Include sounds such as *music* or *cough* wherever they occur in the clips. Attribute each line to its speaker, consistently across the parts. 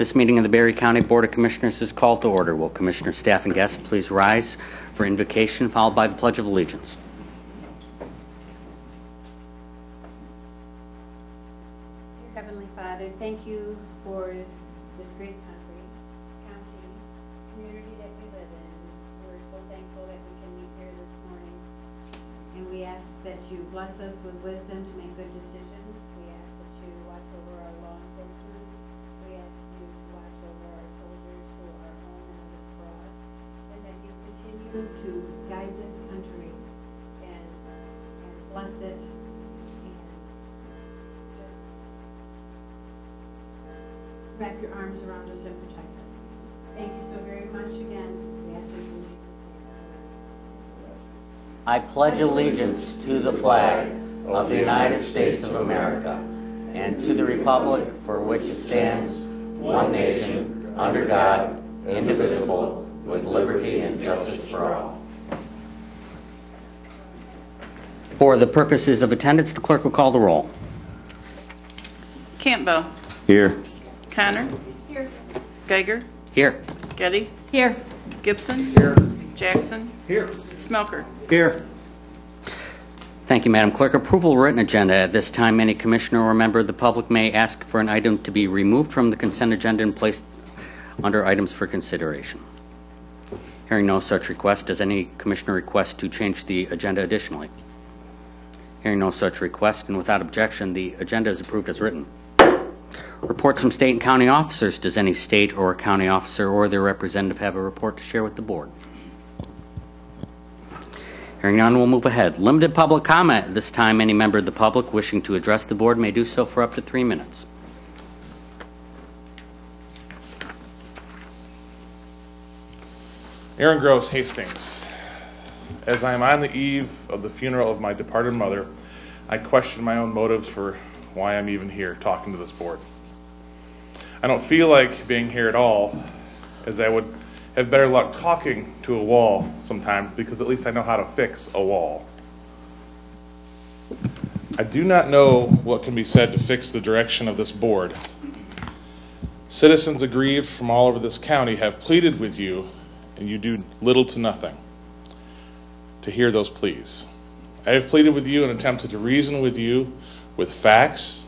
Speaker 1: This meeting of the Barry County Board of Commissioners is called to order. Will Commissioner, staff, and guests please rise for invocation, followed by the Pledge of Allegiance?
Speaker 2: Dear Heavenly Father, thank you for this great country, county, community that we live in. We're so thankful that we can meet here this morning. And we ask that you bless us continue to guide this country and, and bless it and just wrap your arms around us and protect us. Thank you so very much again. We ask this in Jesus' name.
Speaker 1: I pledge allegiance to the flag of the United States of America and to the republic for which it stands, one nation, under God, indivisible, with liberty and justice for all. For the purposes of attendance, the clerk will call the roll.
Speaker 3: Campbell.
Speaker 4: Here.
Speaker 3: Connor.
Speaker 2: Here.
Speaker 3: Geiger.
Speaker 1: Here.
Speaker 3: Getty.
Speaker 2: Here.
Speaker 3: Gibson. Here. Jackson.
Speaker 4: Here.
Speaker 3: Smelker.
Speaker 4: Here.
Speaker 1: Thank you, Madam Clerk. Approval of written agenda. At this time, any commissioner or member of the public may ask for an item to be removed from the consent agenda and placed under items for consideration. Hearing no such request, does any commissioner request to change the agenda additionally? Hearing no such request, and without objection, the agenda is approved as written. Reports from state and county officers. Does any state or county officer or their representative have a report to share with the board? Hearing none, we'll move ahead. Limited public comment. This time, any member of the public wishing to address the board may do so for up to three minutes.
Speaker 5: Aaron Gross, Hastings. As I am on the eve of the funeral of my departed mother, I question my own motives for why I'm even here talking to this board. I don't feel like being here at all, as I would have better luck talking to a wall sometimes because at least I know how to fix a wall. I do not know what can be said to fix the direction of this board. Citizens aggrieved from all over this county have pleaded with you, and you do little to nothing to hear those pleas. I have pleaded with you and attempted to reason with you with facts,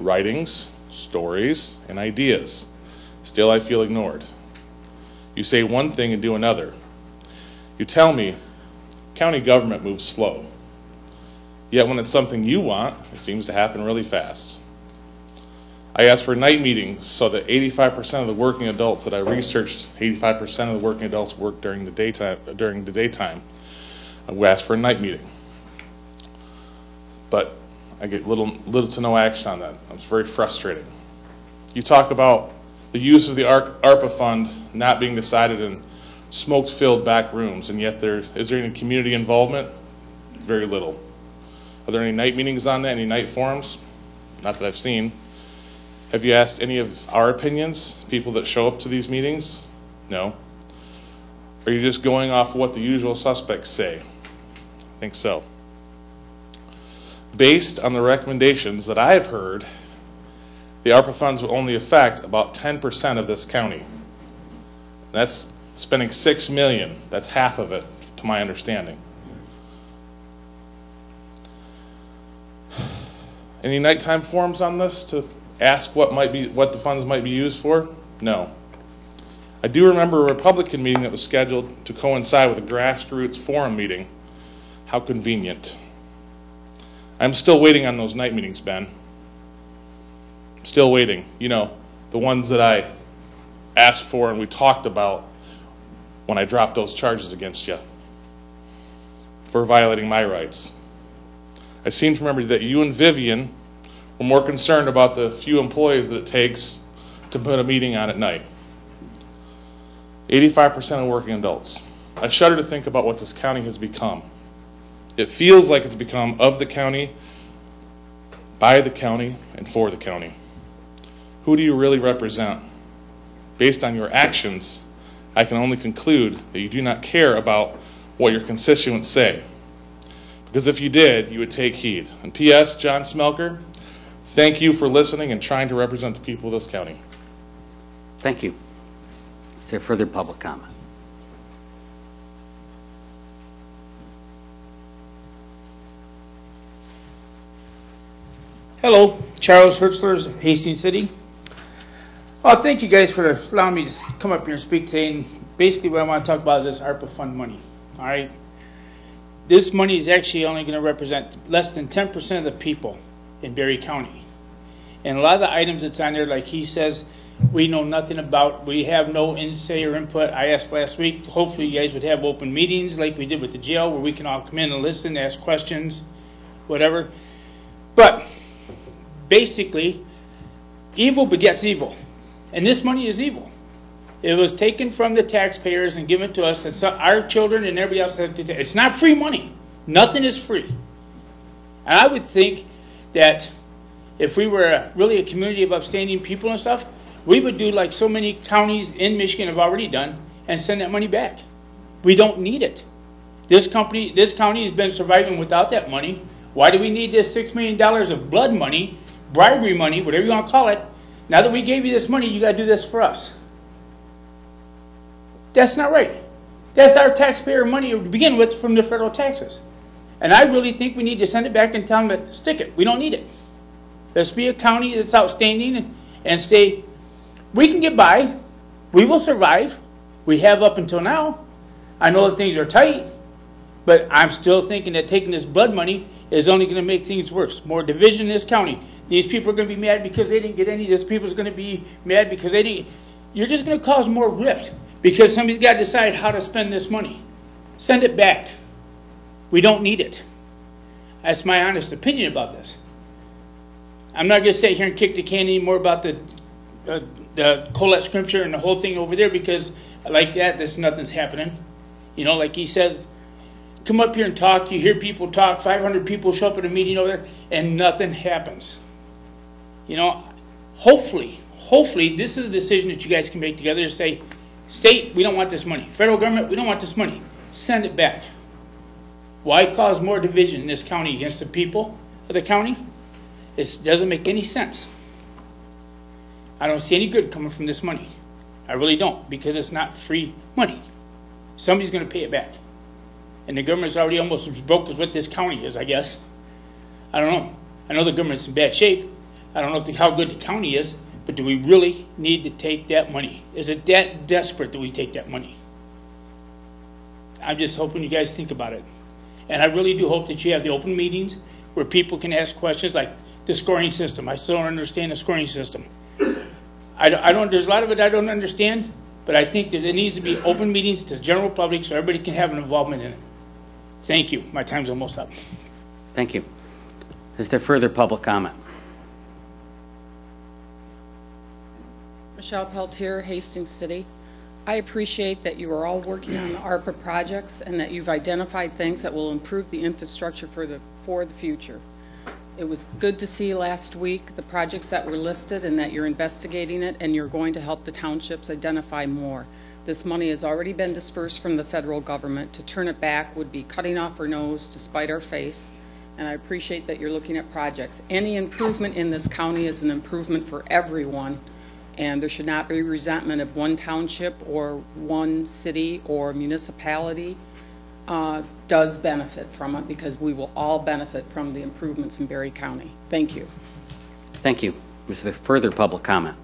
Speaker 5: writings, stories, and ideas. Still, I feel ignored. You say one thing and do another. You tell me county government moves slow. Yet when it's something you want, it seems to happen really fast. I asked for night meetings so that 85% of the working adults that I researched, 85% of the working adults work during the daytime. During the daytime, I asked for a night meeting, but I get little, little to no action on that. It's very frustrating. You talk about the use of the ARPA fund not being decided in smoke-filled back rooms, and yet there is there any community involvement? Very little. Are there any night meetings on that? Any night forums? Not that I've seen. Have you asked any of our opinions, people that show up to these meetings? No. Are you just going off what the usual suspects say? I think so. Based on the recommendations that I've heard, the ARPA funds will only affect about 10% of this county. That's spending 6 million. That's half of it to my understanding. Any nighttime forums on this to ask what might be what the funds might be used for? No. I do remember a Republican meeting that was scheduled to coincide with a grassroots forum meeting. How convenient. I'm still waiting on those night meetings, Ben. Still waiting. You know, the ones that I asked for and we talked about when I dropped those charges against you for violating my rights. I seem to remember that you and Vivian were more concerned about the few employees that it takes to put a meeting on at night. 85% of working adults. I shudder to think about what this county has become. It feels like it's become of the county, by the county, and for the county. Who do you really represent? Based on your actions, I can only conclude that you do not care about what your constituents say. Because if you did, you would take heed. And P.S., John Smelker, thank you for listening and trying to represent the people of this county.
Speaker 1: Thank you. Is there further public comment?
Speaker 4: Hello, Charles Hertzler, Hastings City. Uh, thank you guys for allowing me to come up here and speak today. And basically, what I want to talk about is this ARPA fund money. All right, this money is actually only going to represent less than 10% of the people in Barry County. And a lot of the items that's on there, like he says, we know nothing about. We have no insight or input. I asked last week. Hopefully, you guys would have open meetings like we did with the jail, where we can all come in and listen, ask questions, whatever. But basically, evil begets evil. And this money is evil. It was taken from the taxpayers and given to us. It's our children and everybody else. It's not free money. Nothing is free. And I would think that if we were really a community of upstanding people and stuff, we would do like so many counties in Michigan have already done and send that money back. We don't need it. This company, this county has been surviving without that money. Why do we need this six million dollars of blood money, bribery money, whatever you want to call it? Now that we gave you this money, you got to do this for us. That's not right. That's our taxpayer money to begin with from the federal taxes. And I really think we need to send it back and tell them to stick it. We don't need it. Let's be a county that's outstanding and, and. We can get by. We will survive. We have up until now. I know that things are tight, but I'm still thinking that taking this blood money is only going to make things worse. More division in this county. These people are going to be mad because they didn't get any. This people's going to be mad because they didn't. You're just going to cause more rift because somebody's got to decide how to spend this money. Send it back. We don't need it. That's my honest opinion about this. I'm not going to sit here and kick the can anymore about the uh, the Colette scripture and the whole thing over there because like that, there's nothing's happening. You know, like he says, come up here and talk. You hear people talk. 500 people show up at a meeting over there, and nothing happens. You know, hopefully, hopefully, this is a decision that you guys can make together to say, state, we don't want this money. Federal government, we don't want this money. Send it back. Why cause more division in this county against the people of the county? It doesn't make any sense. I don't see any good coming from this money. I really don't, because it's not free money. Somebody's going to pay it back. And the government's already almost as broke as what this county is, I guess. I don't know. I know the government's in bad shape. I don't know the, how good the county is, but do we really need to take that money? Is it that desperate that we take that money? I'm just hoping you guys think about it. And I really do hope that you have the open meetings where people can ask questions like the scoring system. I still don't understand the scoring system. I don't, I don't, there's a lot of it I don't understand, but I think that it needs to be open meetings to the general public so everybody can have an involvement in it. Thank you. My time's almost up.
Speaker 1: Thank you. Is there further public comment?
Speaker 6: Michelle Peltier, Hastings City. I appreciate that you are all working on the ARPA projects and that you've identified things that will improve the infrastructure for the, for the future. It was good to see last week the projects that were listed and that you're investigating it and you're going to help the townships identify more. This money has already been dispersed from the federal government. To turn it back would be cutting off our nose to spite our face. And I appreciate that you're looking at projects. Any improvement in this county is an improvement for everyone. And there should not be resentment of one township or one city or municipality uh, does benefit from it because we will all benefit from the improvements in Barry County. Thank you.
Speaker 1: Thank you. Is there further public comment?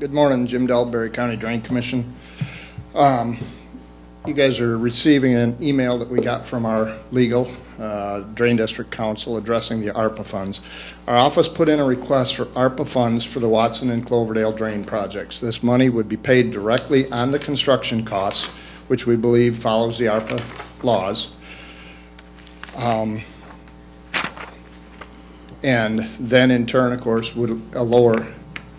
Speaker 7: Good morning, Jim Delberry, County Drain Commission. Um, You guys are receiving an email that we got from our legal uh, Drain District Council addressing the ARPA funds. Our office put in a request for ARPA funds for the Watson and Cloverdale drain projects. This money would be paid directly on the construction costs, which we believe follows the ARPA laws. Um, And then in turn, of course, would lower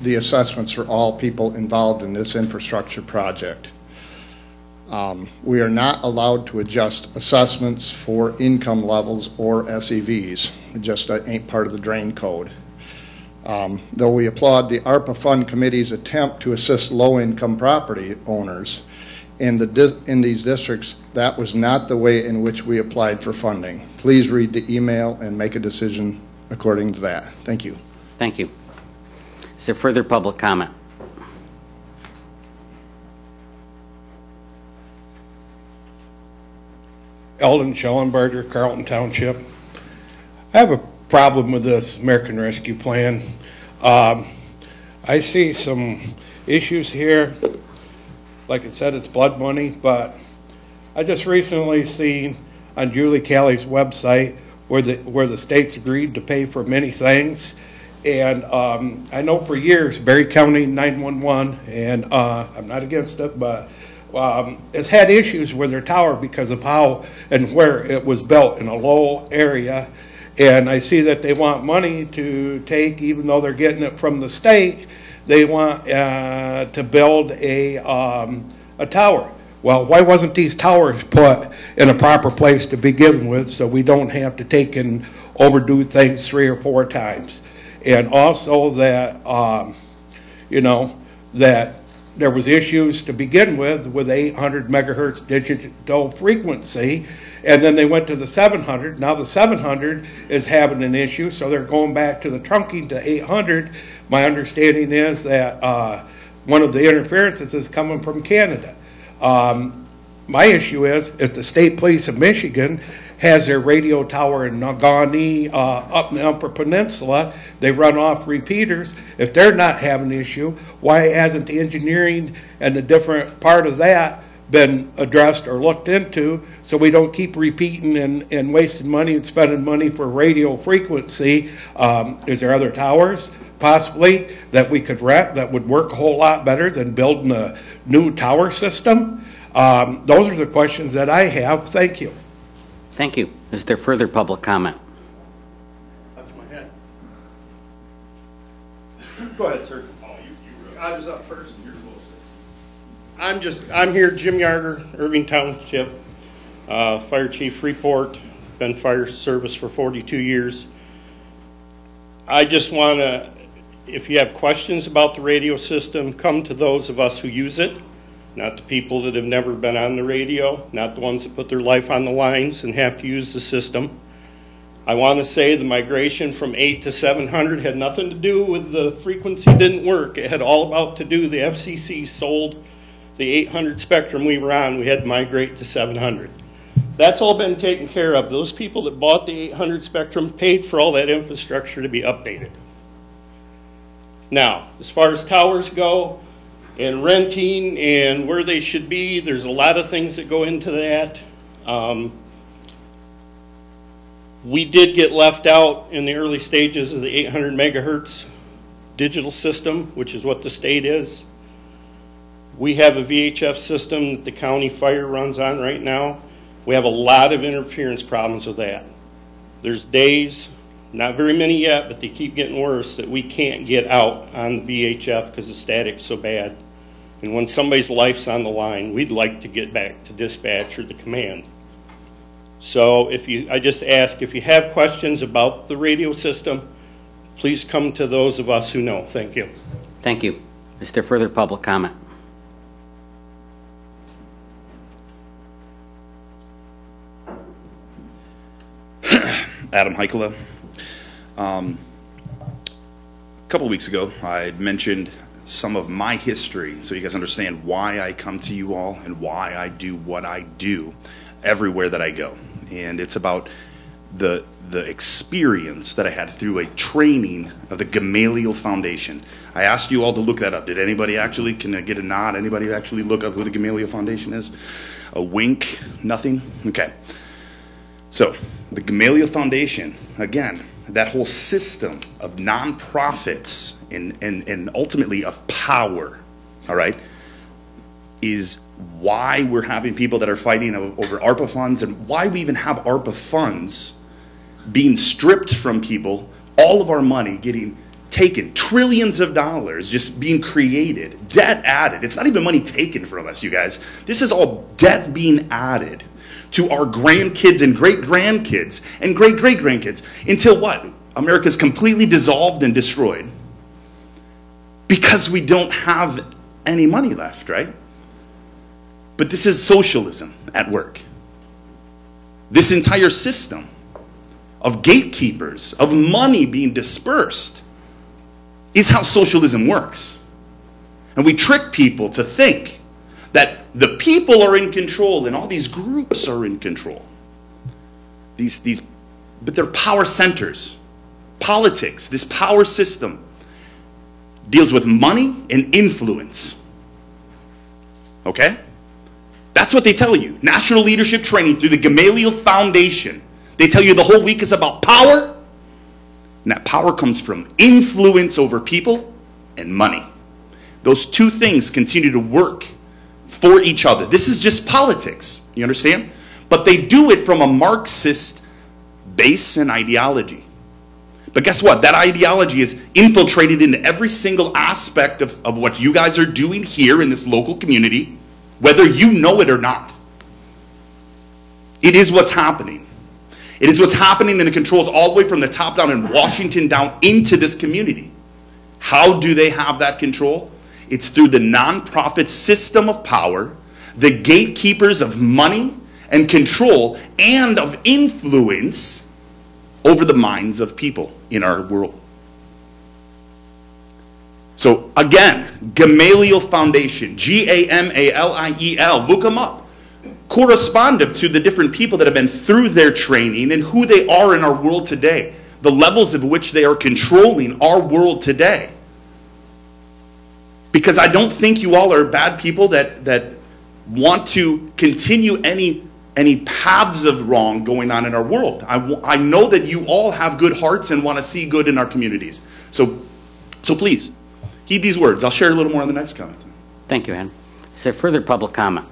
Speaker 7: the assessments for all people involved in this infrastructure project. Um, We are not allowed to adjust assessments for income levels or SEVs. It just uh, ain't part of the drain code. Um, Though we applaud the ARPA Fund Committee's attempt to assist low-income property owners, in the, in these districts, that was not the way in which we applied for funding. Please read the email and make a decision according to that. Thank you.
Speaker 1: Thank you. Is there further public comment?
Speaker 8: Eldon Schellenberger, Carlton Township. I have a problem with this American Rescue Plan. Um, I see some issues here. Like I said, it's blood money, but I just recently seen on Julie Kelly's website where the, where the states agreed to pay for many things. And um, I know for years, Barry County 911, and uh, I'm not against it, but um, has had issues with their tower because of how and where it was built in a low area. And I see that they want money to take, even though they're getting it from the state, they want uh, to build a, um, a tower. Well, why wasn't these towers put in a proper place to begin with so we don't have to take and overdo things three or four times? And also that, um, you know, that there was issues to begin with with 800 megahertz digital frequency, and then they went to the 700. Now the 700 is having an issue, so they're going back to the trunking to 800. My understanding is that uh, one of the interferences is coming from Canada. Um, my issue is if the state police of Michigan has their radio tower in Negaunee uh, up in the Upper Peninsula, they run off repeaters. If they're not having an issue, why hasn't the engineering and the different part of that been addressed or looked into so we don't keep repeating and, and wasting money and spending money for radio frequency? Um, is there other towers? Possibly that we could rent that would work a whole lot better than building a new tower system. Um, those are the questions that I have. Thank you.
Speaker 1: Thank you. Is there further public comment?
Speaker 8: That's my head.
Speaker 9: Go ahead, sir. I was up first. and you're closer. I'm just, I'm here, Jim Yarger, Irving Township, uh, Fire Chief Report, been fire service for 42 years. I just want to, if you have questions about the radio system, come to those of us who use it, not the people that have never been on the radio, not the ones that put their life on the lines and have to use the system. I want to say the migration from 8 to 700 had nothing to do with the frequency didn't work. It had all about to do the FCC sold the 800 spectrum we were on. We had to migrate to 700. That's all been taken care of. Those people that bought the 800 spectrum paid for all that infrastructure to be updated. Now, as far as towers go and renting and where they should be, there's a lot of things that go into that. Um, we did get left out in the early stages of the 800 megahertz digital system, which is what the state is. We have a VHF system that the county fire runs on right now. We have a lot of interference problems with that. There's days, not very many yet, but they keep getting worse, that we can't get out on the VHF because the static's so bad. And when somebody's life's on the line, we'd like to get back to dispatch or the command. So if you, I just ask, if you have questions about the radio system, please come to those of us who know. Thank you.
Speaker 1: Thank you. Is there further public comment? *coughs*
Speaker 10: Adam Heikela. Um, a couple weeks ago, I mentioned some of my history so you guys understand why I come to you all and why I do what I do everywhere that I go. And it's about the the experience that I had through a training of the Gamaliel Foundation. I asked you all to look that up. Did anybody actually can I get a nod? Anybody actually look up who the Gamaliel Foundation is? A wink? Nothing? Okay. So, the Gamaliel Foundation, again, that whole system of nonprofits and, and, and ultimately of power, all right, is why we're having people that are fighting over ARPA funds and why we even have ARPA funds being stripped from people, all of our money getting taken, trillions of dollars just being created, debt added. It's not even money taken from us, you guys. This is all debt being added to our grandkids and great grandkids and great great grandkids until what? America's completely dissolved and destroyed because we don't have any money left, right? But this is socialism at work. This entire system of gatekeepers, of money being dispersed, is how socialism works. And we trick people to think that the people are in control and all these groups are in control. These, these, but they're power centers. Politics, this power system, deals with money and influence. Okay? That's what they tell you. National Leadership Training through the Gamaliel Foundation. They tell you the whole week is about power. And that power comes from influence over people and money. Those two things continue to work for each other. This is just politics. You understand? But they do it from a Marxist base and ideology. But guess what? That ideology is infiltrated into every single aspect of, of what you guys are doing here in this local community, whether you know it or not. It is what's happening. It is what's happening in the controls all the way from the top down in Washington down into this community. How do they have that control? It's through the nonprofit system of power, the gatekeepers of money and control and of influence over the minds of people in our world. So again, Gamaliel Foundation, G A M A L I E L, look them up. Correspondent to the different people that have been through their training and who they are in our world today, the levels of which they are controlling our world today. Because I don't think you all are bad people that, that want to continue any any paths of wrong going on in our world. I, I know that you all have good hearts and want to see good in our communities. So, so please, heed these words. I'll share a little more on the next comment.
Speaker 1: Thank you, Ann. Is there further public comment?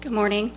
Speaker 11: Good morning.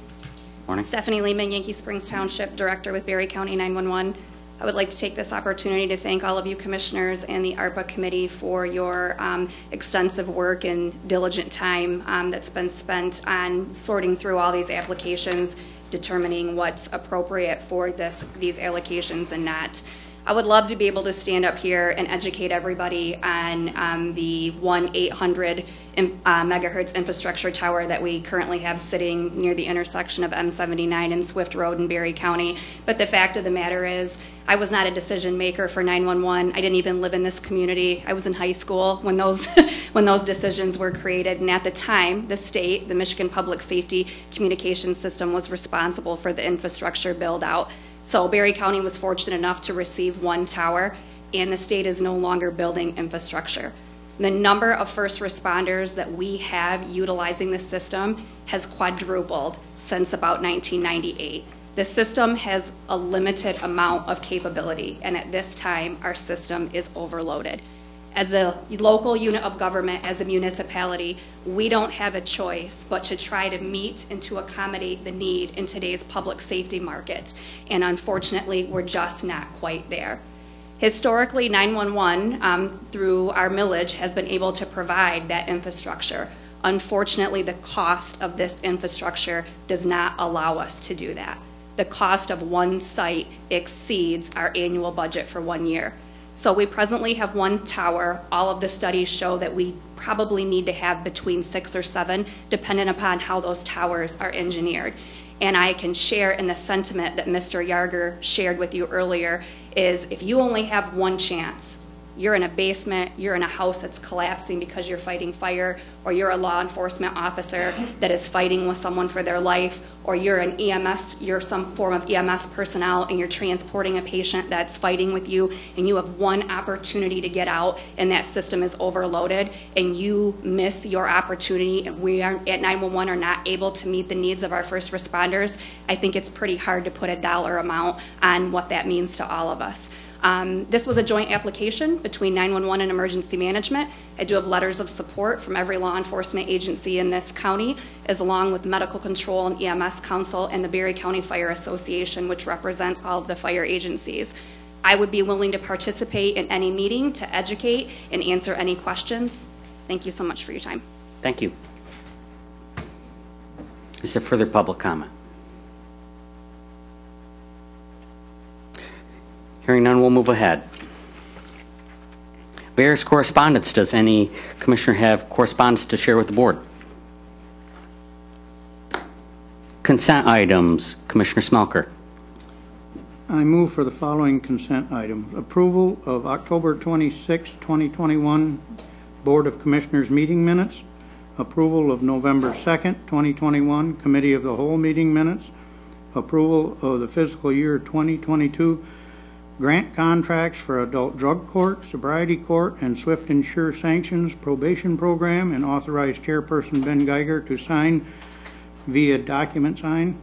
Speaker 1: Morning.
Speaker 11: Stephanie Lehman, Yankee Springs Township Director with Barry County 911. I would like to take this opportunity to thank all of you commissioners and the ARPA committee for your um, extensive work and diligent time um, that's been spent on sorting through all these applications, determining what's appropriate for this, these allocations and not. I would love to be able to stand up here and educate everybody on um, the 1-800 uh, megahertz infrastructure tower that we currently have sitting near the intersection of M79 and Swift Road in Barry County. But the fact of the matter is, I was not a decision maker for 911. I didn't even live in this community. I was in high school when those *laughs* when those decisions were created. And at the time, the state, the Michigan Public Safety Communications System, was responsible for the infrastructure build out. So Barry County was fortunate enough to receive one tower, and the state is no longer building infrastructure. The number of first responders that we have utilizing the system has quadrupled since about 1998. The system has a limited amount of capability, and at this time, our system is overloaded. As a local unit of government, as a municipality, we don't have a choice but to try to meet and to accommodate the need in today's public safety market. And unfortunately, we're just not quite there. Historically, 911, um, through our millage, has been able to provide that infrastructure. Unfortunately, the cost of this infrastructure does not allow us to do that. The cost of one site exceeds our annual budget for one year. So we presently have one tower. All of the studies show that we probably need to have between six or seven, depending upon how those towers are engineered. And I can share in the sentiment that Mr. Yarger shared with you earlier is if you only have one chance, you're in a basement, you're in a house that's collapsing because you're fighting fire, or you're a law enforcement officer that is fighting with someone for their life, or you're an EMS, you're some form of EMS personnel and you're transporting a patient that's fighting with you, and you have one opportunity to get out, and that system is overloaded, and you miss your opportunity, and we are at 911 are not able to meet the needs of our first responders, I think it's pretty hard to put a dollar amount on what that means to all of us. Um, this was a joint application between 911 and emergency management. I do have letters of support from every law enforcement agency in this county, as along with medical control and EMS council and the Barry County Fire Association, which represents all of the fire agencies. I would be willing to participate in any meeting to educate and answer any questions. Thank you so much for your time.
Speaker 1: Thank you. Is there further public comment? Hearing none, we'll move ahead. Various correspondence. Does any commissioner have correspondence to share with the board? Consent items. Commissioner Smelker.
Speaker 12: I move for the following consent items. Approval of October 26, 2021 Board of Commissioners meeting minutes. Approval of November 2nd, 2021 Committee of the Whole meeting minutes. Approval of the fiscal year 2022 grant contracts for adult drug court, sobriety court, and Swift and Sure Sanctions probation program, and authorize Chairperson Ben Geiger to sign via document sign.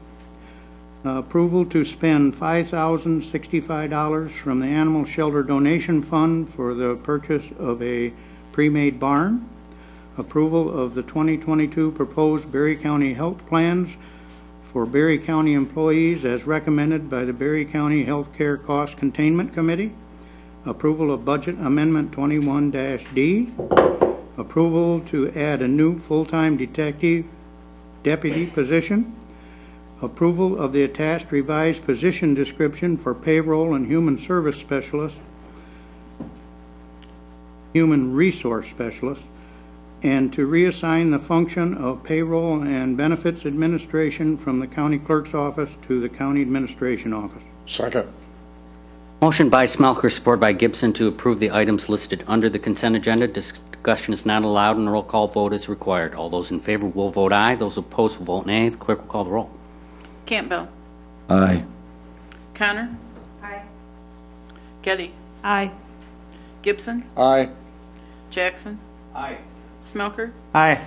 Speaker 12: Uh, Approval to spend $5,065 from the Animal Shelter Donation Fund for the purchase of a pre-made barn. Approval of the 2022 proposed Barry County health plans for Barry County employees as recommended by the Barry County Healthcare Cost Containment Committee. Approval of Budget Amendment 21-D. Approval to add a new full-time detective deputy position. Approval of the attached revised position description for payroll and human service specialist, human resource specialist, and to reassign the function of payroll and benefits administration from the county clerk's office to the county administration office.
Speaker 8: Second.
Speaker 1: Motion by Smelker, supported by Gibson, to approve the items listed under the consent agenda. Discussion is not allowed and a roll call vote is required. All those in favor will vote aye. Those opposed will vote nay. The clerk will call the roll.
Speaker 3: Campbell.
Speaker 13: Aye.
Speaker 3: Connor.
Speaker 2: Aye.
Speaker 3: Getty.
Speaker 6: Aye.
Speaker 3: Gibson.
Speaker 8: Aye.
Speaker 3: Jackson.
Speaker 9: Aye.
Speaker 3: Smelker.
Speaker 12: Aye.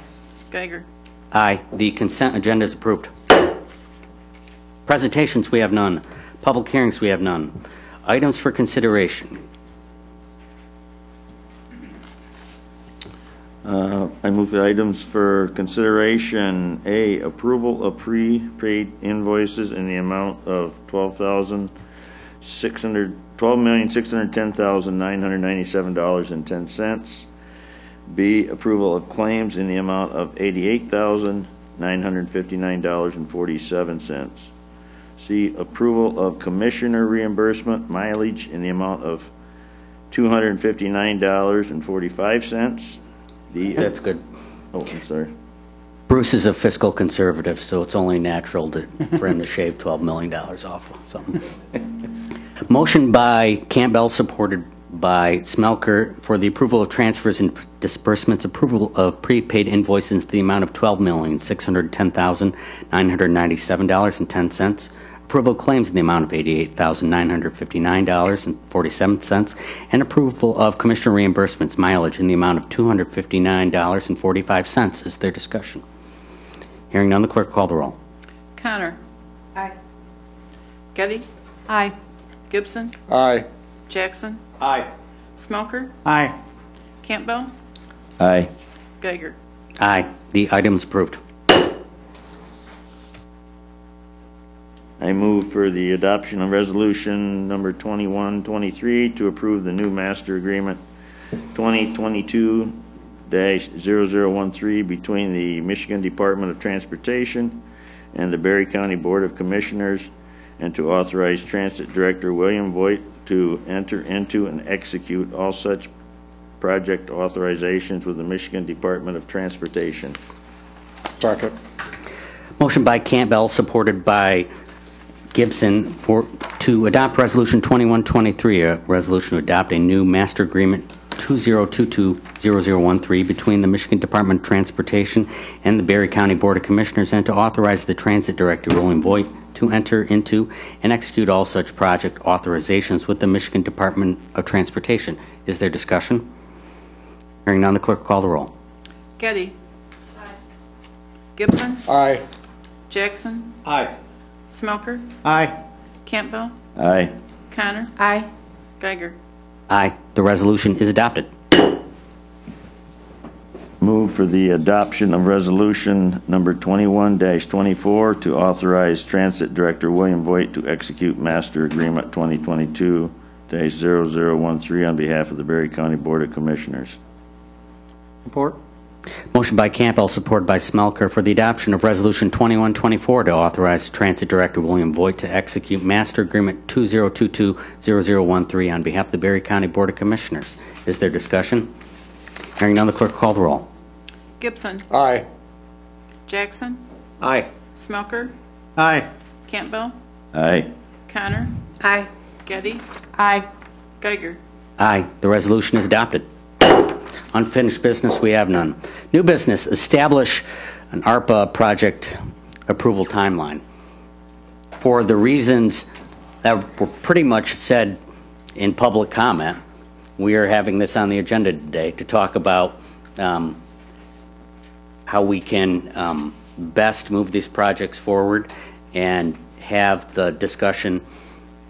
Speaker 3: Geiger.
Speaker 1: Aye. The consent agenda is approved. Presentations, we have none. Public hearings, we have none. Items for consideration.
Speaker 13: Uh, I move the items for consideration. A, approval of prepaid invoices in the amount of twelve thousand six hundred, twelve million six hundred ten thousand nine hundred ninety-seven dollars and ten cents. B, approval of claims in the amount of eighty-eight thousand nine hundred fifty-nine dollars and forty-seven cents. C, approval of commissioner reimbursement mileage in the amount of two hundred and fifty-nine dollars and forty-five cents. D, *laughs*
Speaker 1: That's good.
Speaker 13: oh, I'm sorry.
Speaker 1: Bruce is a fiscal conservative, so it's only natural to, for him to shave $12 million off of something. *laughs* Motion by Campbell, supported by Smelker, for the approval of transfers and disbursements, approval of prepaid invoices to the amount of twelve million six hundred ten thousand nine hundred ninety-seven dollars and ten approval of claims in the amount of $88,959.47, and approval of commissioner reimbursements mileage in the amount of $259.45. Is there discussion? Hearing none, the clerk will call the roll.
Speaker 3: Connor.
Speaker 2: Aye.
Speaker 3: Getty.
Speaker 6: Aye.
Speaker 3: Gibson.
Speaker 8: Aye.
Speaker 3: Jackson.
Speaker 9: Aye.
Speaker 3: Smelker.
Speaker 12: Aye.
Speaker 3: Campbell.
Speaker 13: Aye.
Speaker 3: Geiger.
Speaker 1: Aye. The item is approved.
Speaker 13: I move for the adoption of resolution number 2123 to approve the new master agreement 2022-0013 between the Michigan Department of Transportation and the Barry County Board of Commissioners, and to authorize Transit Director William Voigt to enter into and execute all such project authorizations with the Michigan Department of Transportation.
Speaker 8: Second.
Speaker 1: Motion by Campbell, supported by Gibson, for, to adopt Resolution 2123, a resolution to adopt a new master agreement 2022-0013 between the Michigan Department of Transportation and the Barry County Board of Commissioners, and to authorize the Transit Director, William Voigt, to enter into and execute all such project authorizations with the Michigan Department of Transportation. Is there discussion? Hearing none, the clerk will call the roll.
Speaker 3: Getty. Gibson.
Speaker 8: Aye.
Speaker 3: Jackson.
Speaker 9: Aye.
Speaker 3: Smelker.
Speaker 12: Aye.
Speaker 3: Campbell.
Speaker 13: Aye.
Speaker 3: Connor.
Speaker 2: Aye.
Speaker 3: Geiger.
Speaker 1: Aye. The resolution is adopted.
Speaker 13: Move for the adoption of resolution number 21-24 to authorize Transit Director William Voigt to execute Master Agreement 2022-0013 on behalf of the Barry County Board of Commissioners.
Speaker 12: Support?
Speaker 1: Motion by Campbell, supported by Smelker, for the adoption of Resolution 2124 to authorize Transit Director William Voigt to execute Master Agreement 2022-0013 on behalf of the Barry County Board of Commissioners. Is there discussion? Hearing none, the clerk will call the roll.
Speaker 3: Gibson.
Speaker 8: Aye.
Speaker 3: Jackson.
Speaker 8: Aye.
Speaker 3: Smelker.
Speaker 12: Aye.
Speaker 3: Campbell.
Speaker 13: Aye.
Speaker 3: Connor.
Speaker 2: Aye.
Speaker 3: Getty.
Speaker 6: Aye.
Speaker 3: Geiger.
Speaker 1: Aye, the resolution is adopted. Unfinished business, we have none. New business, establish an ARPA project approval timeline. For the reasons that were pretty much said in public comment, we are having this on the agenda today to talk about um, how we can um, best move these projects forward and have the discussion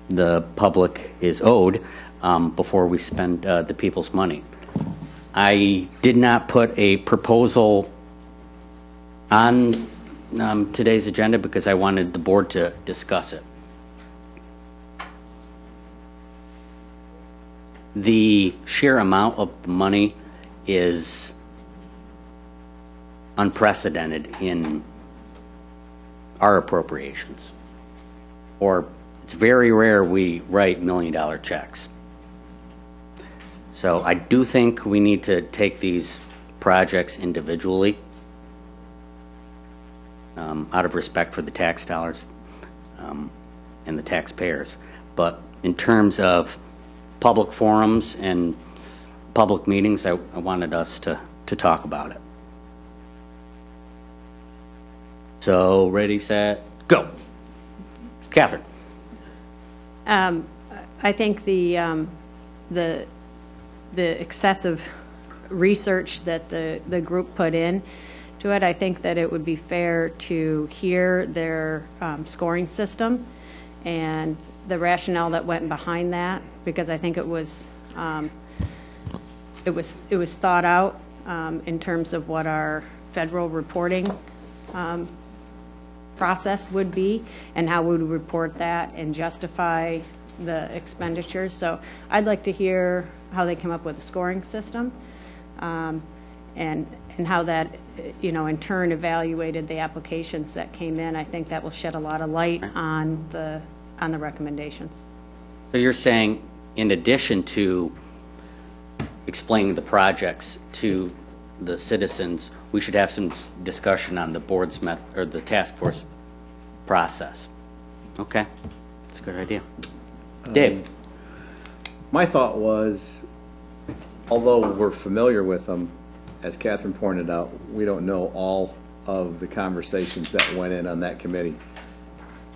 Speaker 1: the public is owed um, before we spend uh, the people's money. I did not put a proposal on um, today's agenda because I wanted the board to discuss it. The sheer amount of money is unprecedented in our appropriations. Or it's very rare we write million-dollar checks. So I do think we need to take these projects individually um, out of respect for the tax dollars um, and the taxpayers. But in terms of public forums and public meetings, I, I wanted us to, to talk about it. So, ready, set, go. Catherine?
Speaker 14: Um, I think the, um, the, the excessive research that the, the group put in to it, I think that it would be fair to hear their um, scoring system and the rationale that went behind that, because I think it was, um, it was, it was thought out um, in terms of what our federal reporting um, process would be and how we would report that and justify the expenditures. So I'd like to hear how they came up with a scoring system um, and, and how that, you know, in turn evaluated the applications that came in. I think that will shed a lot of light on the, on the recommendations.
Speaker 1: So you're saying, in addition to explaining the projects to the citizens, we should have some discussion on the board's met, or the task force process? Okay, that's a good idea. Um, Dave?
Speaker 15: My thought was, although we're familiar with them, as Catherine pointed out, we don't know all of the conversations that went in on that committee.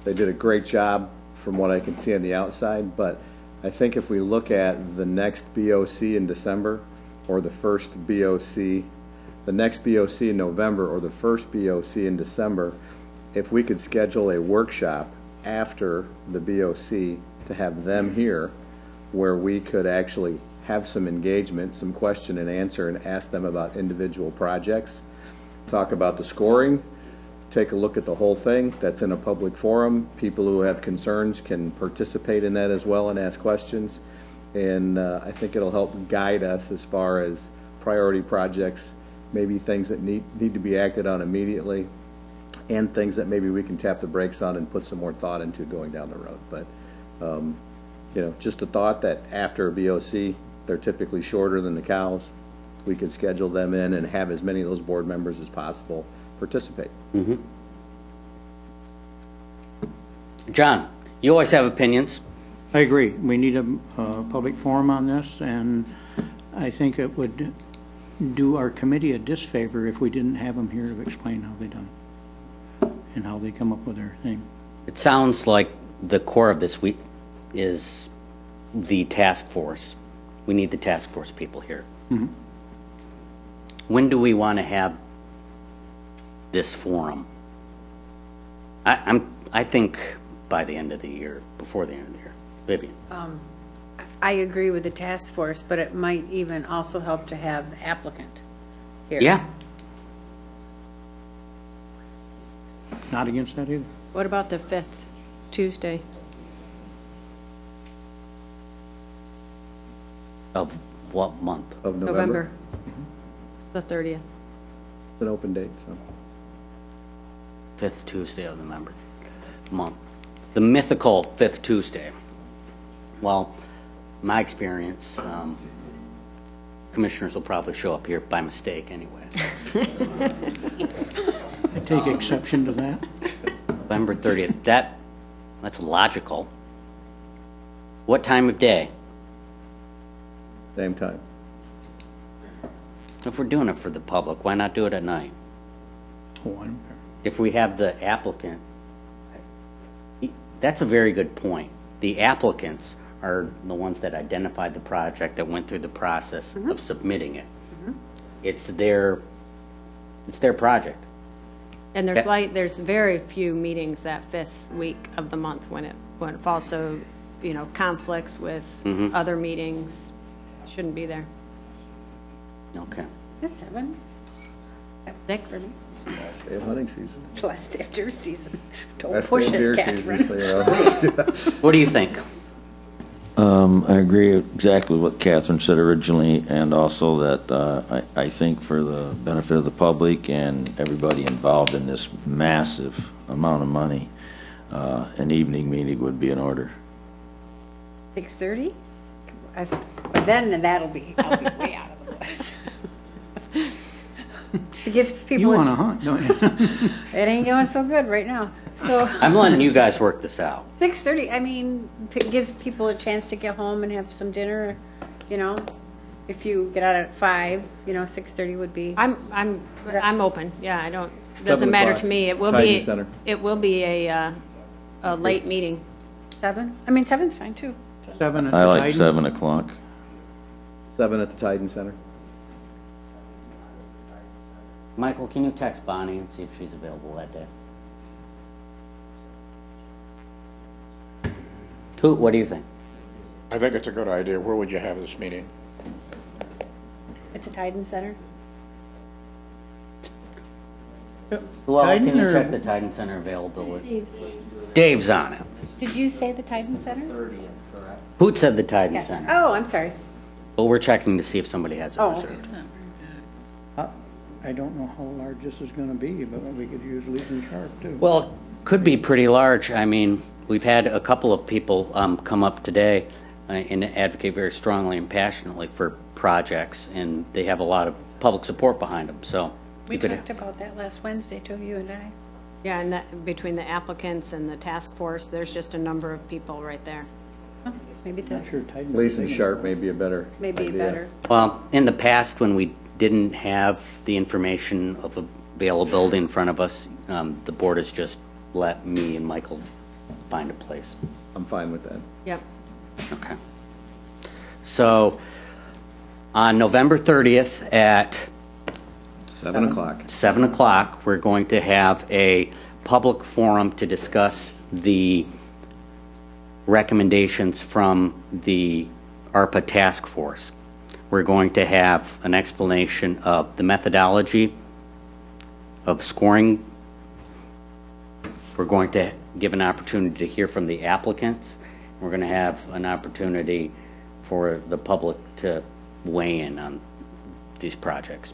Speaker 15: They did a great job from what I can see on the outside, but I think if we look at the next BOC in December, or the first BOC, the next BOC in November, or the first BOC in December, if we could schedule a workshop after the BOC to have them here, where we could actually have some engagement, some question and answer, and ask them about individual projects, talk about the scoring, take a look at the whole thing, that's in a public forum, people who have concerns can participate in that as well and ask questions, and uh, I think it'll help guide us as far as priority projects, maybe things that need, need to be acted on immediately, and things that maybe we can tap the brakes on and put some more thought into going down the road. But, um, you know, just a thought that after a BOC, they're typically shorter than the cows. We could schedule them in and have as many of those board members as possible participate.
Speaker 1: Mm-hmm. John, you always have opinions.
Speaker 12: I agree. We need a, uh public forum on this, and I think it would do our committee a disfavor if we didn't have them here to explain how they done it and how they come up with their thing.
Speaker 1: It sounds like the core of this week is the task force. We need the task force people here.
Speaker 12: Mhm.
Speaker 1: When do we want to have this forum? I, I'm, I think by the end of the year, before the end of the year. Vivian?
Speaker 2: Um, I agree with the task force, but it might even also help to have the applicant here.
Speaker 1: Yeah,
Speaker 12: Not against that either.
Speaker 14: What about the fifth Tuesday?
Speaker 1: of what month?
Speaker 15: Of
Speaker 14: November? The 30th.
Speaker 15: It's an open date, so.
Speaker 1: Fifth Tuesday of the member month. The mythical fifth Tuesday. Well, my experience, um, commissioners will probably show up here by mistake anyway.
Speaker 12: I take exception to that.
Speaker 1: November 30th, that, that's logical. What time of day?
Speaker 15: Same time.
Speaker 1: If we're doing it for the public, why not do it at night?
Speaker 12: Oh, I don't care.
Speaker 1: If we have the applicant, that's a very good point. The applicants are the ones that identified the project, that went through the process of mm-hmm. submitting it. It's their, it's their project.
Speaker 14: And there's
Speaker 1: Yeah.
Speaker 14: like, there's very few meetings that fifth week of the month when it, when it falls, so, you know, conflicts with
Speaker 1: Mhm.
Speaker 14: other meetings, shouldn't be there.
Speaker 1: Okay.
Speaker 2: It's seven.
Speaker 14: Six.
Speaker 2: For me.
Speaker 15: Last day of hunting season.
Speaker 2: It's the last day of deer season. Don't
Speaker 15: Last day
Speaker 2: push
Speaker 15: of
Speaker 2: it,
Speaker 15: deer season, so,
Speaker 2: Catherine.
Speaker 15: you know.
Speaker 1: What do you think?
Speaker 13: Um, I agree exactly what Catherine said originally, and also that, uh, I, I think for the benefit of the public and everybody involved in this massive amount of money, uh, an evening meeting would be in order.
Speaker 2: Six thirty? But then that'll be, I'll be way out of the woods. *laughs* It gives people.
Speaker 12: You want to hunt, don't you? *laughs*
Speaker 2: It ain't going so good right now. So *laughs*
Speaker 1: I'm letting you guys work this out.
Speaker 2: six thirty, I mean, it gives people a chance to get home and have some dinner, you know? If you get out at five, you know, six thirty would be.
Speaker 14: I'm, I'm, I'm open, yeah, I don't, doesn't matter
Speaker 15: o'clock,
Speaker 14: to me. It will
Speaker 15: Tyden
Speaker 14: be,
Speaker 15: Center.
Speaker 14: it will be a, uh, a late meeting.
Speaker 2: Seven? I mean, seven's fine too.
Speaker 12: Seven at the
Speaker 13: I like
Speaker 12: Tyden?
Speaker 13: seven o'clock.
Speaker 15: Seven at the Tyden Center.
Speaker 1: Michael, can you text Bonnie and see if she's available that day? Who, what do you think?
Speaker 16: I think it's a good idea. Where would you have this meeting?
Speaker 2: At the Tyden Center?
Speaker 1: Well,
Speaker 12: Tyden
Speaker 1: can you check the Tyden Center availability? Dave's on it.
Speaker 2: Did you say the Tyden Center?
Speaker 1: Hoot said the Tyden
Speaker 2: Yes.
Speaker 1: Center.
Speaker 2: Oh, I'm sorry.
Speaker 1: But we're checking to see if somebody has it
Speaker 2: Oh, okay.
Speaker 1: reserved.
Speaker 12: I uh, I don't know how large this is going to be, but we could use Leason Sharpe too.
Speaker 1: Well, could be pretty large. I mean, we've had a couple of people um, come up today uh, and advocate very strongly and passionately for projects, and they have a lot of public support behind them, so.
Speaker 2: We
Speaker 1: you could-
Speaker 2: talked about that last Wednesday too, you and I.
Speaker 14: Yeah, and that, between the applicants and the task force, there's just a number of people right there.
Speaker 2: Maybe the,
Speaker 12: Not sure Tyden's
Speaker 15: Police
Speaker 12: big
Speaker 15: and
Speaker 12: enough.
Speaker 15: Sharpe may be a better
Speaker 2: maybe
Speaker 15: idea.
Speaker 2: better.
Speaker 1: Well, in the past, when we didn't have the information of availability in front of us, um, the board has just let me and Michael find a place.
Speaker 15: I'm fine with that.
Speaker 14: Yep.
Speaker 1: Okay. So, on November 30th at
Speaker 15: Seven o'clock.
Speaker 1: 7 o'clock, we're going to have a public forum to discuss the recommendations from the ARPA task force. We're going to have an explanation of the methodology of scoring. We're going to give an opportunity to hear from the applicants. We're going to have an opportunity for the public to weigh in on these projects.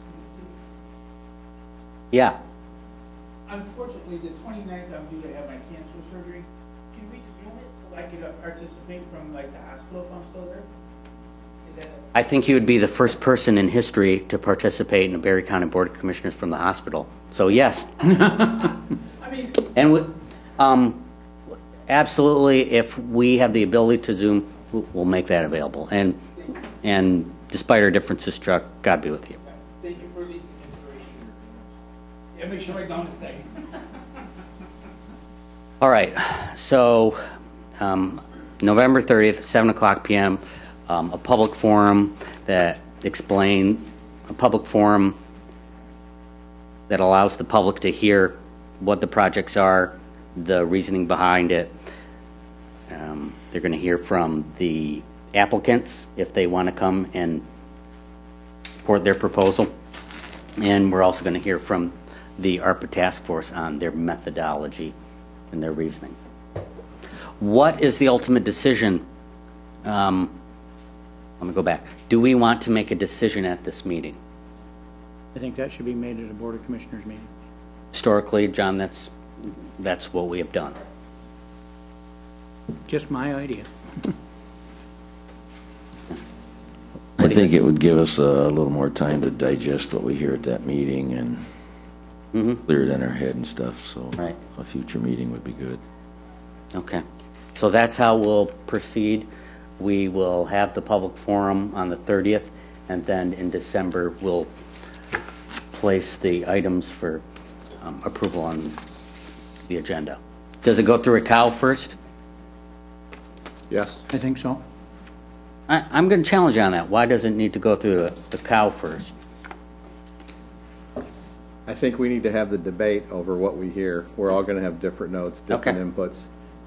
Speaker 1: Yeah.
Speaker 4: Unfortunately, the 29th, I'm due to have my cancer surgery. Can we Zoom it so I could uh, participate from like the hospital if I'm still there? Is that,
Speaker 1: I think you would be the first person in history to participate in a Barry County Board of Commissioners from the hospital. So yes. *laughs* And we, um, absolutely, if we have the ability to Zoom, we'll- we'll make that available. And, and despite our differences, Chuck, God be with you.
Speaker 4: thank you for the inspiration. Yeah, make sure I don't mistake. *laughs*
Speaker 1: All right, so, um, November 30th, 7 o'clock PM, um, a public forum that explain, a public forum that allows the public to hear what the projects are, the reasoning behind it. Um, They're going to hear from the applicants if they want to come and support their proposal. And we're also going to hear from the ARPA task force on their methodology and their reasoning. What is the ultimate decision? Um, Let me go back. Do we want to make a decision at this meeting?
Speaker 12: I think that should be made at a Board of Commissioners meeting.
Speaker 1: Historically, John, that's, that's what we have done.
Speaker 12: Just my idea.
Speaker 13: I think it would give us a little more time to digest what we hear at that meeting and mm-hmm. clear it in our head and stuff, so.
Speaker 1: Right.
Speaker 13: A future meeting would be good.
Speaker 1: Okay. So that's how we'll proceed. We will have the public forum on the 30th, and then in December, we'll place the items for um, approval on the agenda. Does it go through a cow first?
Speaker 15: Yes.
Speaker 12: I think so.
Speaker 1: I, I'm going to challenge you on that. Why does it need to go through the- the cow first?
Speaker 15: I think we need to have the debate over what we hear. We're all going to have different notes, different
Speaker 1: Okay.
Speaker 15: inputs,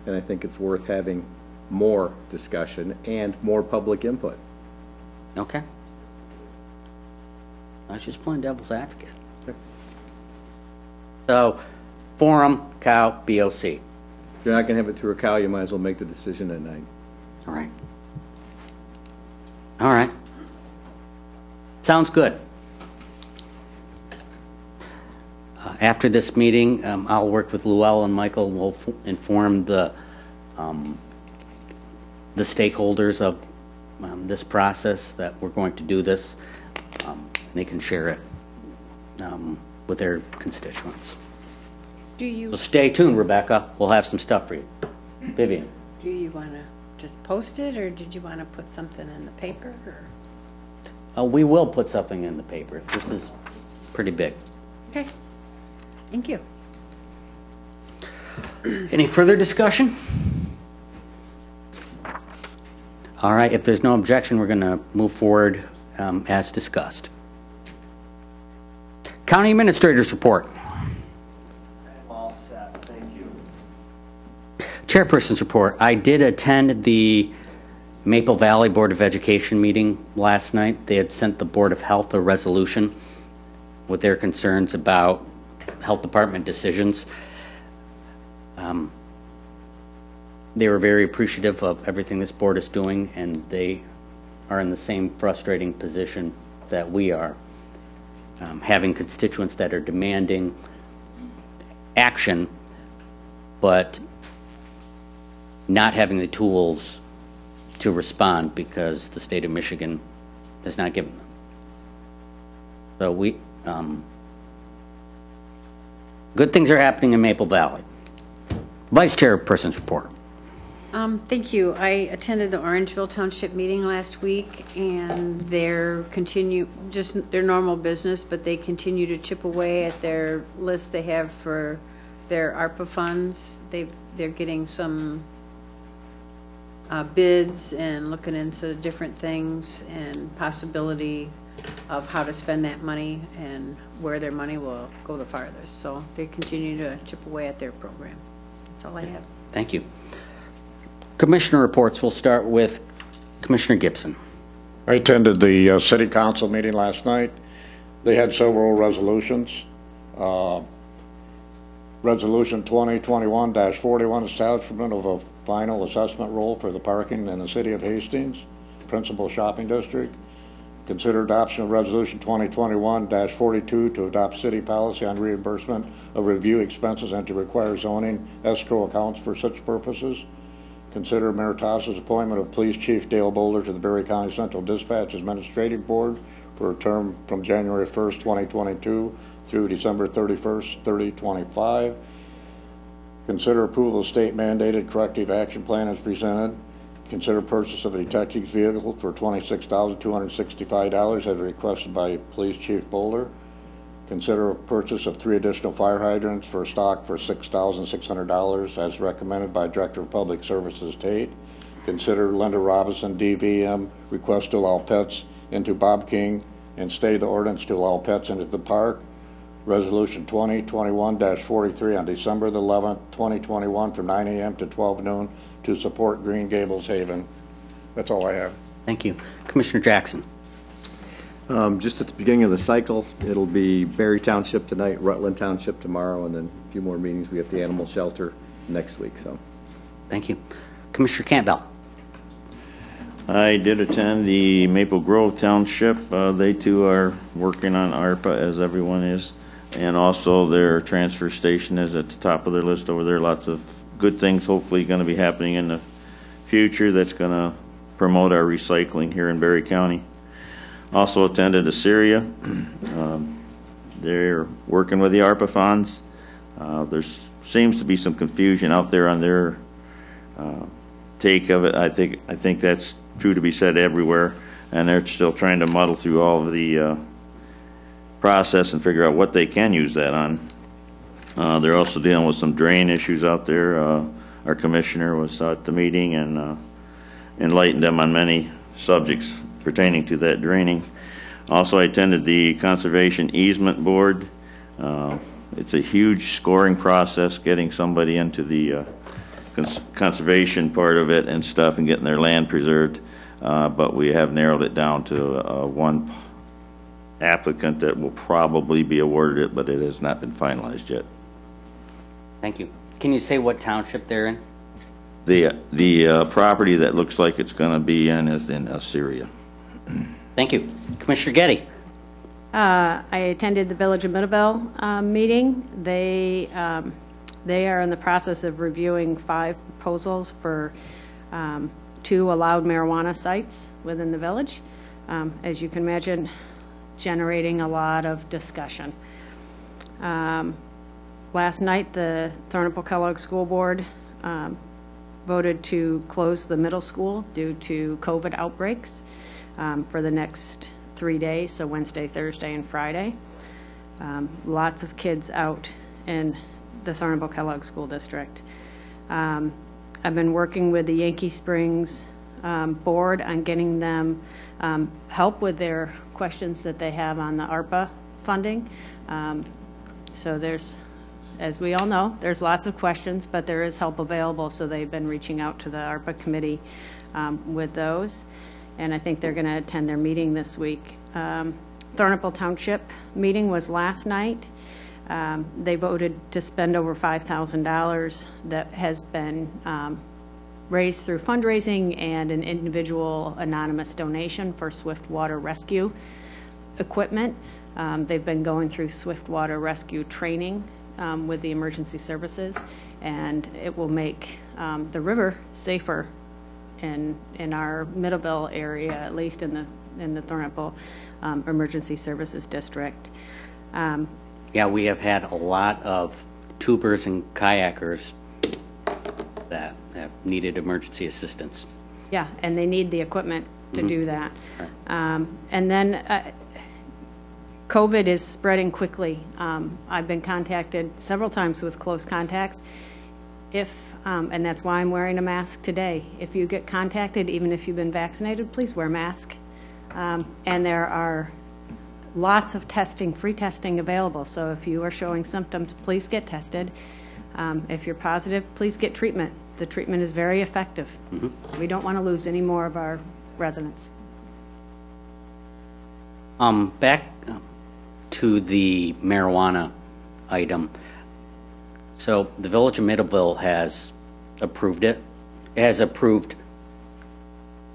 Speaker 15: and I think it's worth having more discussion and more public input.
Speaker 1: Okay. I was just playing devil's advocate. So, forum, cow, BOC.
Speaker 15: If you're not going to have it through a cow, you might as well make the decision at night.
Speaker 1: All right. All right. Sounds good. Uh, After this meeting, um, I'll work with Luell and Michael, we'll f- inform the, um, the stakeholders of um, this process, that we're going to do this. Um, They can share it um, with their constituents.
Speaker 2: Do you,
Speaker 1: So stay tuned, Rebecca, we'll have some stuff for you. Vivian?
Speaker 2: do you want to just post it, or did you want to put something in the paper, or?
Speaker 1: Uh, We will put something in the paper. This is pretty big.
Speaker 2: Okay, thank you.
Speaker 1: Any further discussion? All right, if there's no objection, we're going to move forward um, as discussed. County Administrator's Report.
Speaker 13: I'm All set, thank you.
Speaker 1: Chairperson's Report. I did attend the Maple Valley Board of Education meeting last night. They had sent the Board of Health a resolution with their concerns about health department decisions. Um, They were very appreciative of everything this board is doing, and they are in the same frustrating position that we are, um, having constituents that are demanding action, but not having the tools to respond because the state of Michigan has not given them. So we, um, good things are happening in Maple Valley. Vice Chairperson's report.
Speaker 2: Um, thank you. I attended the Orangeville Township meeting last week, and they're continue, just their normal business, but they continue to chip away at their list they have for their ARPA funds. They, they're getting some uh, bids and looking into different things and possibility of how to spend that money and where their money will go the farthest. So they continue to chip away at their program. That's all I have.
Speaker 1: Thank you. Commissioner reports, we'll start with Commissioner Gibson.
Speaker 16: I attended the uh, city council meeting last night. They had several resolutions. Uh, Resolution 2021-41, establishment of a final assessment roll for the parking in the city of Hastings, principal shopping district. Consider adoption of Resolution 2021-42 to adopt city policy on reimbursement of review expenses and to require zoning escrow accounts for such purposes. Consider Tassa's appointment of Police Chief Dale Boulter to the Barry County Central Dispatch Administrative Board for a term from January 1st, 2022 through December 31st, 2025. Consider approval of state mandated corrective action plan as presented. Consider purchase of a detective's vehicle for $26,265 as requested by Police Chief Boulter. Consider a purchase of three additional fire hydrants for stock for $6,600 as recommended by Director of Public Services Tate. Consider Linda Robinson, DVM, request to allow pets into Bob King and stay the ordinance to allow pets into the park. Resolution 2021-43 on December the 11th, 2021 from 9 a.m. to 12 noon to support Green Gables Haven. That's all I have.
Speaker 1: Thank you. Commissioner Jackson.
Speaker 15: Um, just at the beginning of the cycle, it'll be Barry Township tonight, Rutland Township tomorrow, and then a few more meetings. We have the animal shelter next week, so.
Speaker 1: Thank you. Commissioner Campbell.
Speaker 13: I did attend the Maple Grove Township. Uh, They too are working on ARPA, as everyone is. And also their transfer station is at the top of their list over there. Lots of good things hopefully going to be happening in the future that's going to promote our recycling here in Barry County. Also attended Assyria. Um, They're working with the ARPA funds. Uh, There seems to be some confusion out there on their uh, take of it. I think, I think that's true to be said everywhere, and they're still trying to muddle through all of the uh, process and figure out what they can use that on. Uh, They're also dealing with some drain issues out there. Uh, Our commissioner was at the meeting and uh, enlightened them on many subjects pertaining to that draining. Also, I attended the Conservation Easement Board. Uh, It's a huge scoring process, getting somebody into the uh, cons- conservation part of it and stuff and getting their land preserved. Uh, But we have narrowed it down to uh, one applicant that will probably be awarded it, but it has not been finalized yet.
Speaker 1: Thank you. Can you say what township they're in?
Speaker 13: The, the uh, property that looks like it's going to be in is in Assyria.
Speaker 1: Thank you. Commissioner Getty?
Speaker 14: Uh, I attended the Village of Middleville um, meeting. They, um, they are in the process of reviewing five proposals for um, two allowed marijuana sites within the village. Um, As you can imagine, generating a lot of discussion. Um, Last night, the Thornapple Kellogg School Board um, voted to close the middle school due to COVID outbreaks um, for the next three days, so Wednesday, Thursday, and Friday. Um, Lots of kids out in the Thornapple Kellogg School District. Um, I've been working with the Yankee Springs um, Board on getting them um, help with their questions that they have on the ARPA funding. Um, So there's, as we all know, there's lots of questions, but there is help available, so they've been reaching out to the ARPA committee um, with those. And I think they're going to attend their meeting this week. Um, Thornapple Township meeting was last night. Um, They voted to spend over $5,000 that has been um, raised through fundraising and an individual anonymous donation for Swift Water Rescue equipment. Um, They've been going through Swift Water Rescue training um, with the emergency services, and it will make um, the river safer in, in our Middleville area, at least in the, in the Thornapple um, Emergency Services District. Um,
Speaker 1: Yeah, we have had a lot of tubers and kayakers that that needed emergency assistance.
Speaker 14: Yeah, and they need the equipment to
Speaker 1: Mhm.
Speaker 14: do that. Um, And then uh, COVID is spreading quickly. Um, I've been contacted several times with close contacts. If, um, and that's why I'm wearing a mask today. If you get contacted, even if you've been vaccinated, please wear a mask. Um, And there are lots of testing, free testing available. So if you are showing symptoms, please get tested. Um, If you're positive, please get treatment. The treatment is very effective. We don't want to lose any more of our residents.
Speaker 1: Um, back um, to the marijuana item. So the Village of Middleville has approved it, It has approved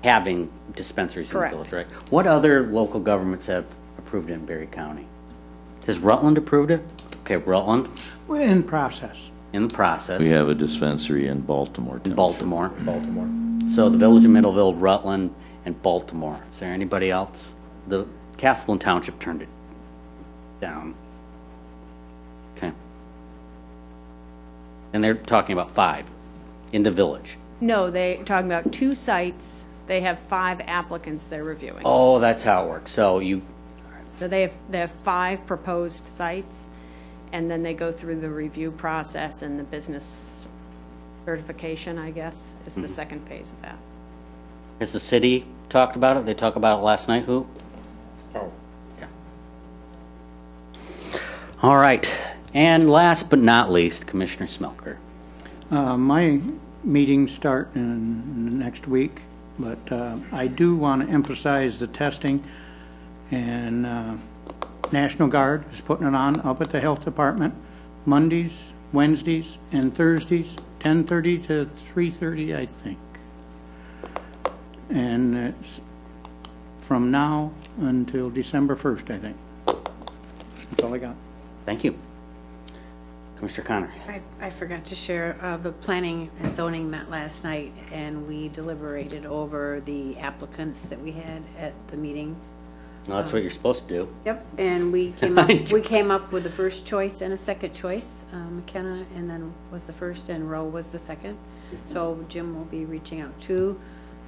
Speaker 1: having dispensaries in the
Speaker 14: Correct.
Speaker 1: village, right? What other local governments have approved it in Barry County? Has Rutland approved it? Okay, Rutland,
Speaker 12: We're in process.
Speaker 1: in the process.
Speaker 13: We have a dispensary in Baltimore.
Speaker 1: In Baltimore. Baltimore. So the Village of Middleville, Rutland, and Baltimore. Is there anybody else? The Castleton Township turned it down. Okay. And they're talking about five in the village.
Speaker 14: No, they're talking about two sites. They have five applicants they're reviewing.
Speaker 1: Oh, that's how it works. So you,
Speaker 14: So they have, they have five proposed sites, and then they go through the review process and the business certification, I guess, is the mm-hmm. second phase of that.
Speaker 1: has the city talked about it? They talked about it last night, who?
Speaker 16: Oh. Okay.
Speaker 1: All right. And last but not least, Commissioner Smelker.
Speaker 12: Uh, My meetings start in the next week, but uh, I do want to emphasize the testing, and uh, National Guard is putting it on up at the Health Department, Mondays, Wednesdays, and Thursdays, 10:30 to 3:30, I think. and it's from now until December 1st, I think. That's all I got.
Speaker 1: Thank you. Commissioner Connor.
Speaker 2: I, I forgot to share, uh, the planning and zoning met last night, and we deliberated over the applicants that we had at the meeting.
Speaker 1: Well, that's what you're supposed to do.
Speaker 2: Yep, and we *laughs* came up, we came up with the first choice and a second choice. Uh, McKenna, and then was the first, and Rowe was the second. So Jim will be reaching out to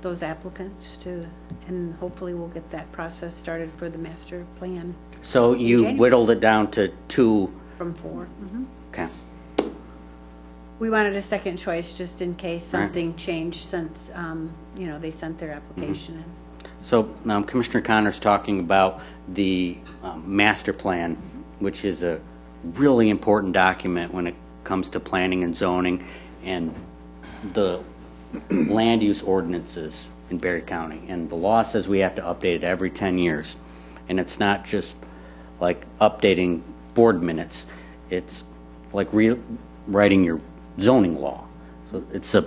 Speaker 2: those applicants to, and hopefully we'll get that process started for the master plan
Speaker 1: So you
Speaker 2: January.
Speaker 1: whittled it down to two,
Speaker 2: from four. Mhm.
Speaker 1: okay.
Speaker 2: We wanted a second choice just in case
Speaker 1: Right.
Speaker 2: something changed since, um, you know, they sent their application in.
Speaker 1: So um, Commissioner Connor's talking about the um, master plan, which is a really important document when it comes to planning and zoning and the *clears throat* land use ordinances in Barry County. And the law says we have to update it every 10 years. And it's not just like updating board minutes. It's like rewriting your zoning law. So it's a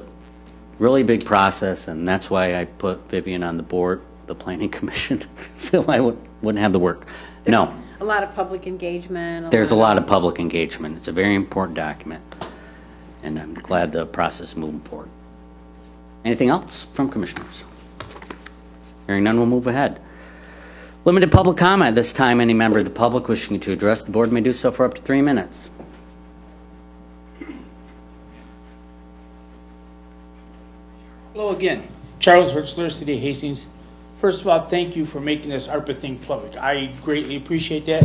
Speaker 1: really big process, and that's why I put Vivian on the board, the planning *laughs* commission, so I wouldn't wouldn't have the work. No,
Speaker 2: A lot of public engagement.
Speaker 1: there's a lot of public engagement. It's a very important document, and I'm glad the process is moving forward. Anything else from commissioners? Hearing none, we'll move ahead. Limited public comment. This time, any member of the public wishing to address the board may do so for up to three minutes.
Speaker 4: Hello again. Charles Hertzler, City of Hastings. First of all, thank you for making this ARPA thing public. I greatly appreciate that.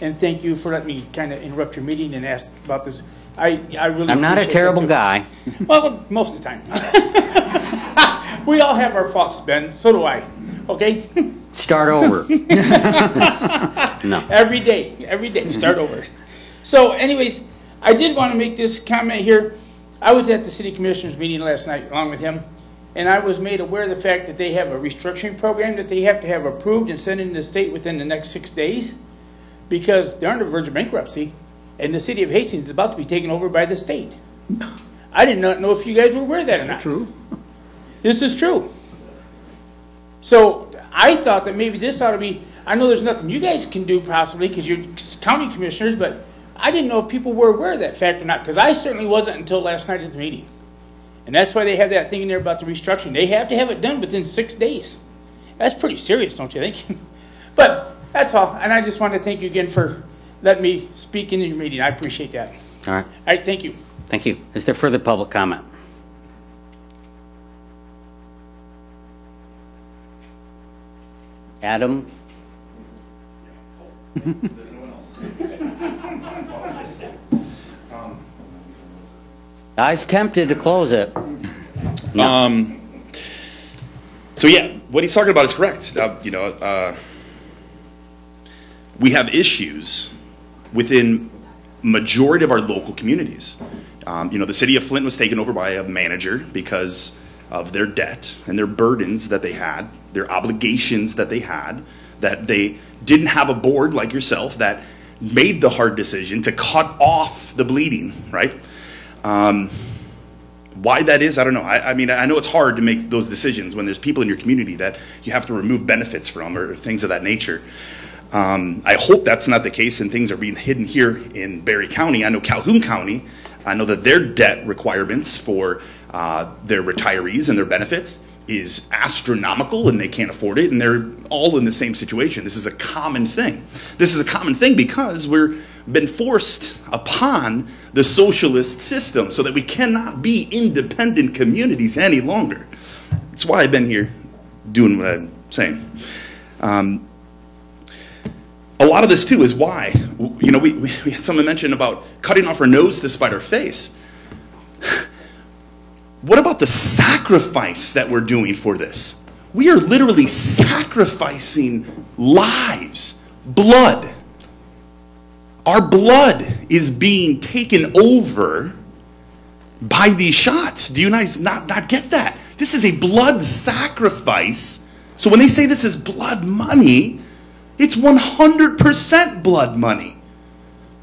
Speaker 4: And thank you for letting me kind of interrupt your meeting and ask about this. I, I really
Speaker 1: I'm not a terrible guy.
Speaker 4: Well, most of the time. *laughs* We all have our faults, Ben. So do I. Okay? *laughs*
Speaker 1: Start over. *laughs* No.
Speaker 4: Every day, every day, start over. So anyways, I did want to make this comment here. I was at the city commissioners meeting last night along with him, and I was made aware of the fact that they have a restructuring program that they have to have approved and sent in the state within the next six days because they're on the verge of bankruptcy, and the city of Hastings is about to be taken over by the state. I did not know if you guys were aware of that or not.
Speaker 12: True.
Speaker 4: This is true. So I thought that maybe this ought to be, I know there's nothing you guys can do possibly because you're county commissioners, but I didn't know if people were aware of that fact or not because I certainly wasn't until last night at the meeting. And that's why they have that thing in there about the restructuring. They have to have it done within six days. That's pretty serious, don't you think? *laughs* but that's all. And I just want to thank you again for letting me speak in your meeting. I appreciate that.
Speaker 1: All right,
Speaker 4: All right, thank you.
Speaker 1: thank you. Is there further public comment? Adam? I was *laughs* tempted to close it. *laughs*
Speaker 10: Um, so yeah, what he's talking about is correct. Uh, you know, uh, we have issues within majority of our local communities. Um, you know, the city of Flint was taken over by a manager because of their debt and their burdens that they had, their obligations that they had, that they didn't have a board like yourself that made the hard decision to cut off the bleeding, right? Um, why that is, I don't know. I, I mean, I know it's hard to make those decisions when there's people in your community that you have to remove benefits from or things of that nature. Um, I hope that's not the case and things are being hidden here in Barry County. I know Calhoun County, I know that their debt requirements for uh, their retirees and their benefits is astronomical and they can't afford it and they're all in the same situation. This is a common thing. This is a common thing because we're been forced upon the socialist system so that we cannot be independent communities any longer. That's why I've been here doing what I'm saying. Um, a lot of this too is why you know we, we had someone mention about cutting off our nose to spite our face what about the sacrifice that we're doing for this? We are literally sacrificing lives blood. Our blood is being taken over by these shots. Do you guys not, not get that? This is a blood sacrifice. So when they say this is blood money it's 100% blood money.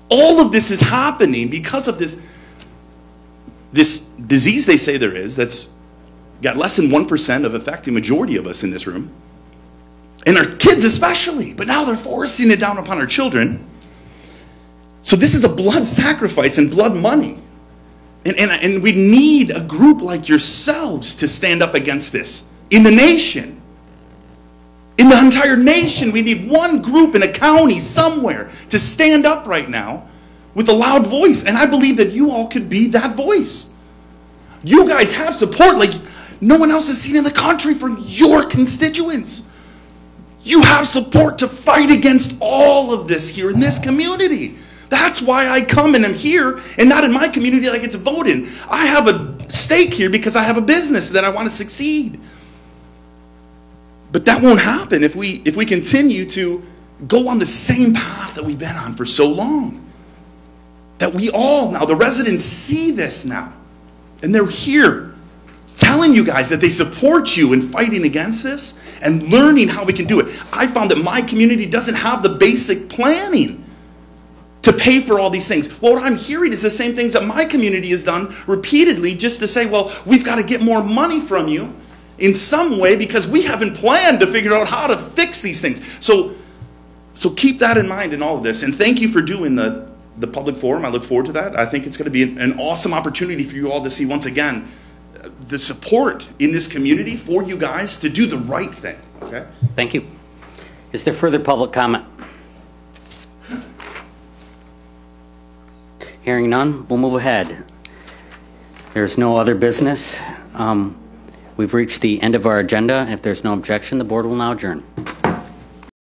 Speaker 10: All of this is happening because of this this disease they say there is that's got less than 1% of affecting majority of us in this room, and our kids especially, but now they're forcing it down upon our children. So this is a blood sacrifice and blood money. And, and, and we need a group like yourselves to stand up against this in the nation. In the entire nation, we need one group in a county somewhere to stand up right now with a loud voice. And I believe that you all could be that voice. You guys have support like no one else has seen in the country from your constituents. You have support to fight against all of this here in this community. That's why I come and I'm here and not in my community like it's voting. I have a stake here because I have a business that I want to succeed. But that won't happen if we if we continue to go on the same path that we've been on for so long. That we all now the residents see this now. And they're here telling you guys that they support you in fighting against this and learning how we can do it. I found that my community doesn't have the basic planning to pay for all these things. Well, what I'm hearing is the same things that my community has done repeatedly just to say, well, we've got to get more money from you in some way because we haven't planned to figure out how to fix these things. So, so keep that in mind in all of this. And thank you for doing the, the public forum. I look forward to that. I think it's going to be an, awesome opportunity for you all to see once again the support in this community for you guys to do the right thing. Okay?
Speaker 1: Thank you. Is there further public comment? Hearing none, we'll move ahead. There's no other business. Um, We've reached the end of our agenda. If there's no objection, the board will now adjourn.